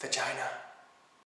vagina.